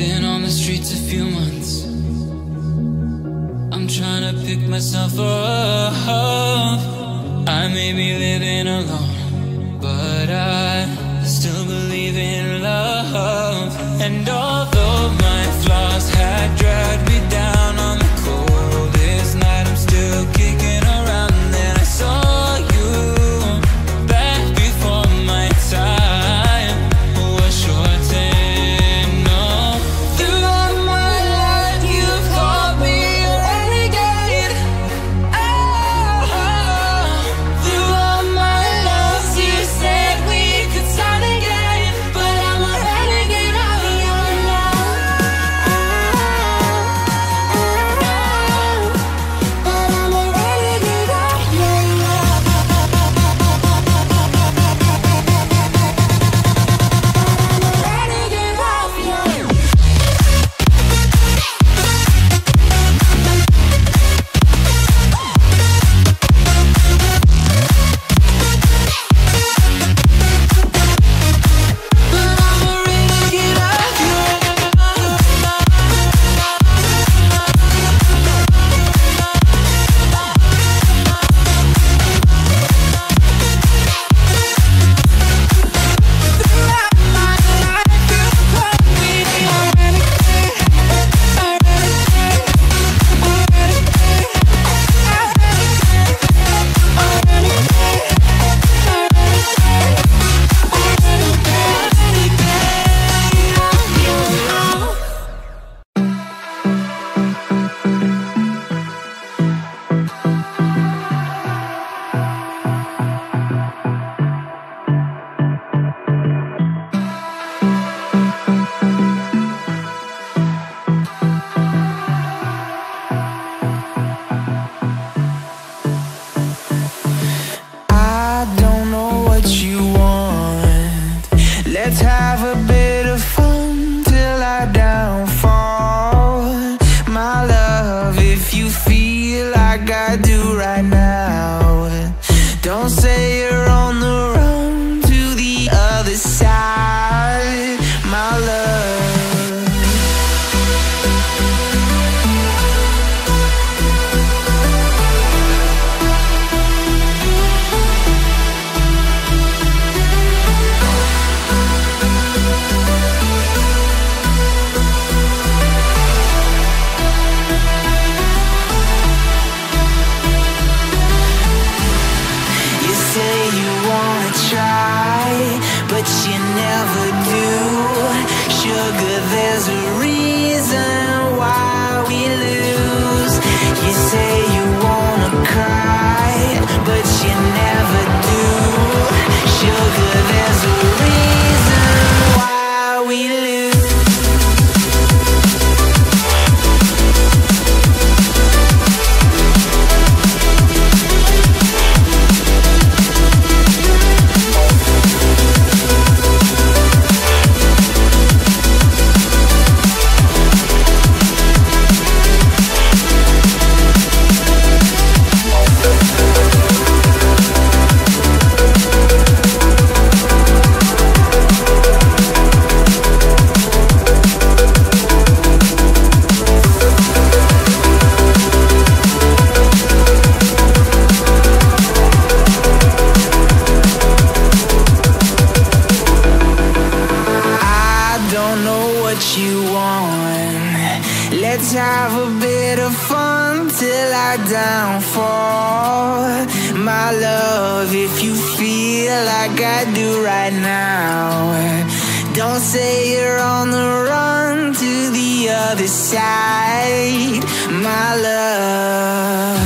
Been on the streets a few months. I'm trying to pick myself up. have a bit of fun till I downfall. My love, if you feel like I do right now, don't say you're on the run to the other side, my love.